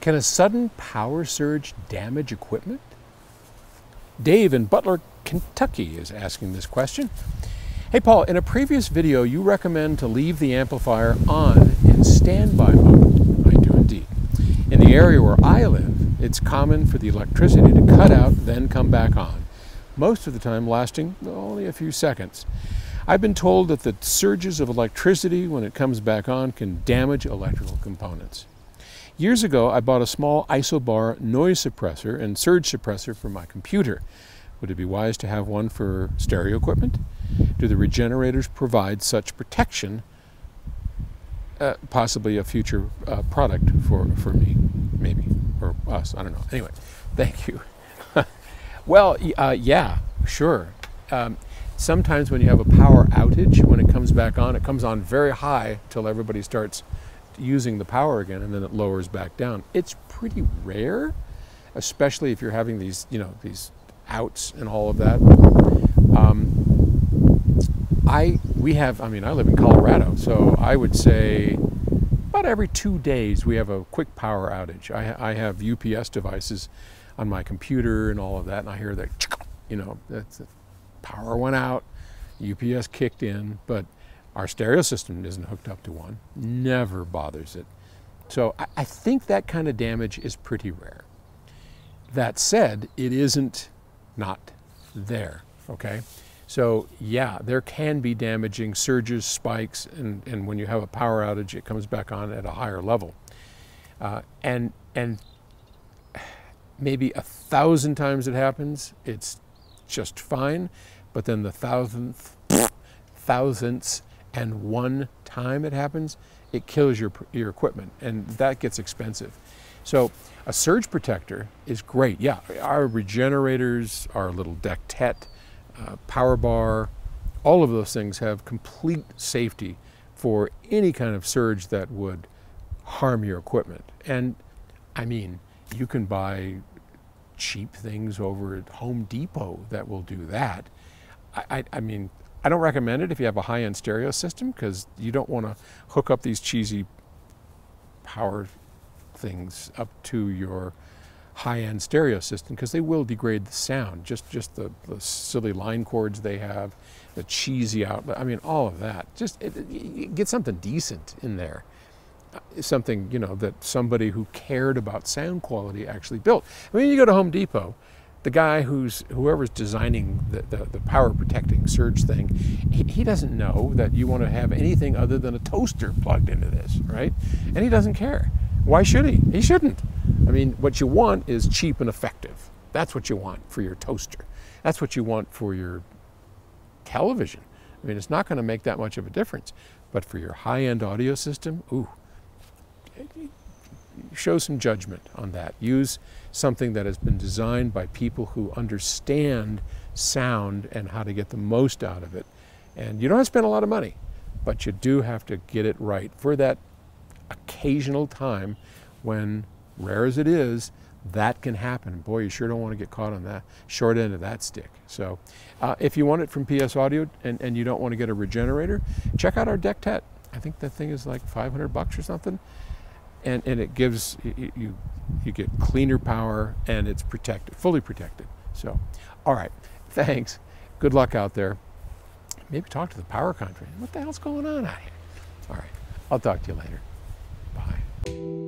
Can a sudden power surge damage equipment? Dave in Butler, Kentucky is asking this question. Hey Paul, in a previous video you recommend to leave the amplifier on in standby mode. I do indeed. In the area where I live, it's common for the electricity to cut out, then come back on, most of the time lasting only a few seconds. I've been told that the surges of electricity when it comes back on can damage electrical components. Years ago, I bought a small isobar noise suppressor and surge suppressor for my computer. Would it be wise to have one for stereo equipment? Do the regenerators provide such protection? Uh, possibly a future uh, product for, for me, maybe, or us, I don't know. Anyway, thank you. well, uh, yeah, sure. Um, sometimes when you have a power outage, when it comes back on, it comes on very high till everybody starts using the power again and then it lowers back down. It's pretty rare, especially if you're having these, you know, these outs and all of that. Um, I, we have, I mean, I live in Colorado, so I would say about every two days we have a quick power outage. I, I have UPS devices on my computer and all of that, and I hear that, you know, that's, the power went out, UPS kicked in, but our stereo system isn't hooked up to one, never bothers it. So I, I think that kind of damage is pretty rare. That said, it isn't not there, okay? So yeah, there can be damaging surges, spikes, and, and when you have a power outage, it comes back on at a higher level. Uh, and, and maybe a thousand times it happens, it's just fine. But then the thousandth, thousandths and one time it happens, it kills your, your equipment and that gets expensive. So a surge protector is great. Yeah, our regenerators, our little Dectet, uh, power bar, all of those things have complete safety for any kind of surge that would harm your equipment. And I mean, you can buy cheap things over at Home Depot that will do that. I, I, I mean, I don't recommend it if you have a high-end stereo system because you don't want to hook up these cheesy power things up to your high-end stereo system because they will degrade the sound. Just just the, the, silly line cords they have, the cheesy outlet. I mean, all of that. Just it, it, get something decent in there. Uh, something you know that somebody who cared about sound quality actually built. I mean, you go to Home Depot the guy who's whoever's designing the, the, the, power protecting surge thing, he, he doesn't know that you want to have anything other than a toaster plugged into this, right? And he doesn't care. Why should he? He shouldn't. I mean, what you want is cheap and effective. That's what you want for your toaster. That's what you want for your television. I mean, it's not going to make that much of a difference. But for your high-end audio system, ooh, show some judgment on that. Use something that has been designed by people who understand sound and how to get the most out of it. And you don't have to spend a lot of money, but you do have to get it right for that occasional time when, rare as it is, that can happen. Boy, you sure don't want to get caught on that short end of that stick. So uh, if you want it from PS Audio and, and you don't want to get a regenerator, check out our Dectet. I think that thing is like 500 bucks or something and, and it gives you, you, get cleaner power and it's protected, fully protected. So, all right, thanks. Good luck out there. Maybe talk to the power contractor. What the hell's going on out here? All right, I'll talk to you later. Bye.